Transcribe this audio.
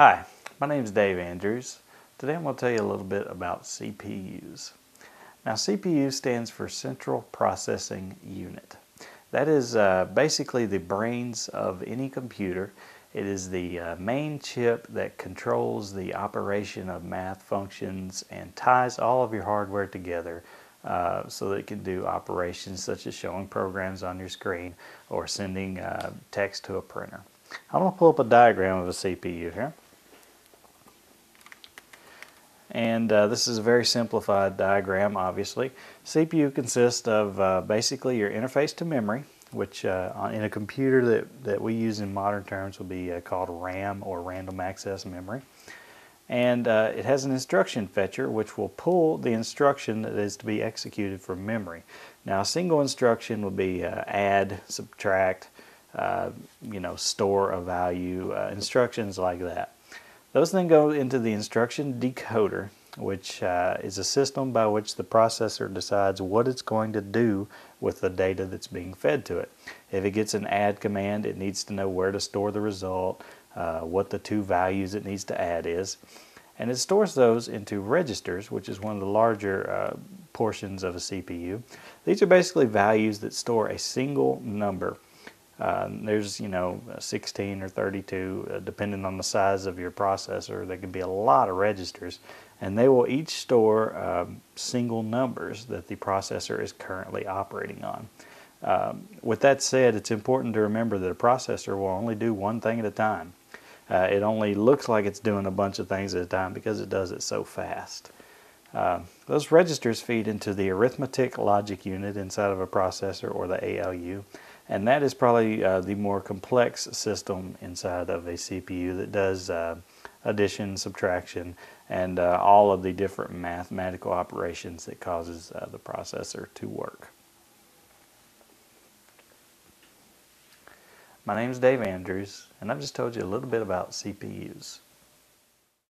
Hi, my name is Dave Andrews. Today I'm going to tell you a little bit about CPUs. Now CPU stands for Central Processing Unit. That is uh, basically the brains of any computer. It is the uh, main chip that controls the operation of math functions and ties all of your hardware together uh, so that it can do operations such as showing programs on your screen or sending uh, text to a printer. I'm going to pull up a diagram of a CPU here. And uh, this is a very simplified diagram, obviously. CPU consists of uh, basically your interface to memory, which uh, in a computer that, that we use in modern terms would be uh, called RAM or random access memory. And uh, it has an instruction fetcher which will pull the instruction that is to be executed from memory. Now a single instruction would be uh, add, subtract, you know, store a value, instructions like that. Those then go into the instruction decoder, which uh, is a system by which the processor decides what it's going to do with the data that's being fed to it. If it gets an add command, it needs to know where to store the result, uh, what the two values it needs to add is, and it stores those into registers, which is one of the larger uh, portions of a CPU. These are basically values that store a single number um, there's, you know, 16 or 32, uh, depending on the size of your processor. There can be a lot of registers, and they will each store um, single numbers that the processor is currently operating on. Um, with that said, it's important to remember that a processor will only do one thing at a time. Uh, it only looks like it's doing a bunch of things at a time because it does it so fast. Uh, those registers feed into the arithmetic logic unit inside of a processor or the ALU and that is probably uh, the more complex system inside of a CPU that does uh, addition, subtraction, and uh, all of the different mathematical operations that causes uh, the processor to work. My name is Dave Andrews, and I've just told you a little bit about CPUs.